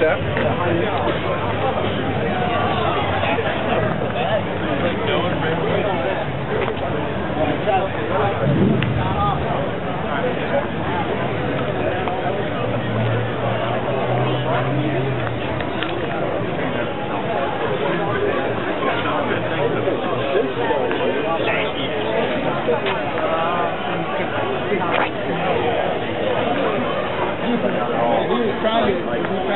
that? you.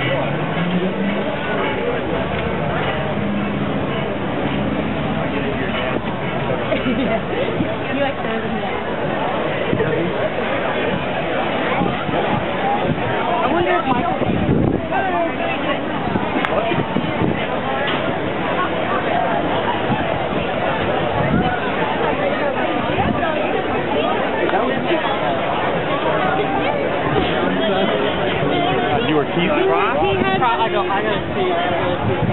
I, You like those in there. You were Keith? He had.